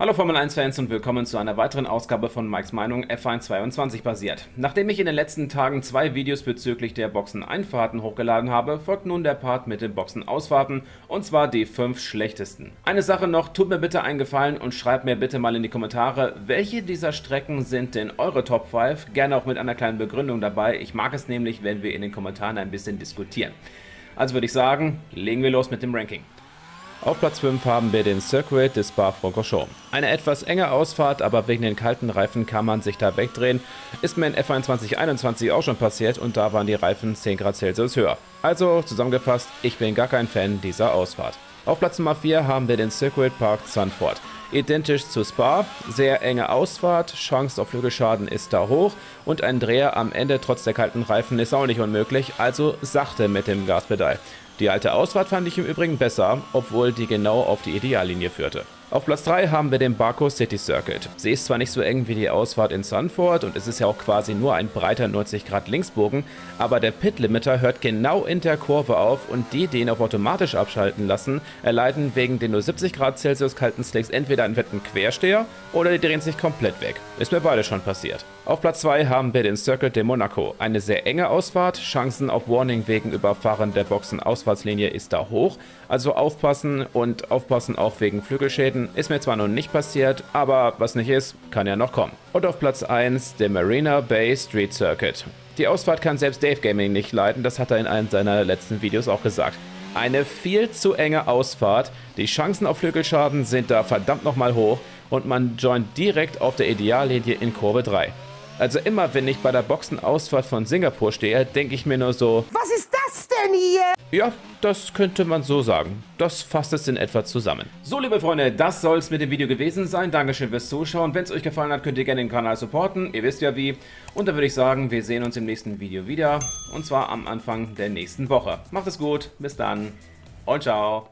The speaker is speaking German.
Hallo Formel 1 Fans und willkommen zu einer weiteren Ausgabe von Mikes Meinung F1 22 basiert. Nachdem ich in den letzten Tagen zwei Videos bezüglich der Boxeneinfahrten hochgeladen habe, folgt nun der Part mit den Boxenausfahrten und zwar die 5 schlechtesten. Eine Sache noch, tut mir bitte einen Gefallen und schreibt mir bitte mal in die Kommentare, welche dieser Strecken sind denn eure Top 5, gerne auch mit einer kleinen Begründung dabei. Ich mag es nämlich, wenn wir in den Kommentaren ein bisschen diskutieren. Also würde ich sagen, legen wir los mit dem Ranking. Auf Platz 5 haben wir den Circuit des Spa-Francorchamps. Eine etwas enge Ausfahrt, aber wegen den kalten Reifen kann man sich da wegdrehen. Ist mir in F1 2021 auch schon passiert und da waren die Reifen 10 Grad Celsius höher. Also zusammengefasst, ich bin gar kein Fan dieser Ausfahrt. Auf Platz Nummer 4 haben wir den Circuit Park Zandvoort. Identisch zu Spa, sehr enge Ausfahrt, Chance auf Flügelschaden ist da hoch und ein Dreher am Ende trotz der kalten Reifen ist auch nicht unmöglich, also sachte mit dem Gaspedal. Die alte Ausfahrt fand ich im Übrigen besser, obwohl die genau auf die Ideallinie führte. Auf Platz 3 haben wir den Baku City Circuit. Sie ist zwar nicht so eng wie die Ausfahrt in Sanford und es ist ja auch quasi nur ein breiter 90 Grad Linksbogen, aber der Pit Limiter hört genau in der Kurve auf und die, die ihn auf automatisch abschalten lassen, erleiden wegen den nur 70 Grad Celsius kalten Slicks entweder einen fetten Quersteher oder die drehen sich komplett weg. Ist mir beide schon passiert. Auf Platz 2 haben wir den Circuit de Monaco. Eine sehr enge Ausfahrt, Chancen auf Warning wegen Überfahren der Boxen-Ausfahrtslinie ist da hoch, also aufpassen und aufpassen auch wegen Flügelschäden ist mir zwar noch nicht passiert, aber was nicht ist, kann ja noch kommen. Und auf Platz 1 der Marina Bay Street Circuit. Die Ausfahrt kann selbst Dave Gaming nicht leiten, das hat er in einem seiner letzten Videos auch gesagt. Eine viel zu enge Ausfahrt, die Chancen auf Flügelschaden sind da verdammt nochmal hoch und man joint direkt auf der Ideallinie in Kurve 3. Also immer wenn ich bei der Boxenausfahrt von Singapur stehe, denke ich mir nur so, was ist das denn hier? Ja, das könnte man so sagen. Das fasst es in etwa zusammen. So, liebe Freunde, das soll es mit dem Video gewesen sein. Dankeschön fürs Zuschauen. Wenn es euch gefallen hat, könnt ihr gerne den Kanal supporten. Ihr wisst ja wie. Und dann würde ich sagen, wir sehen uns im nächsten Video wieder. Und zwar am Anfang der nächsten Woche. Macht es gut. Bis dann. Und ciao.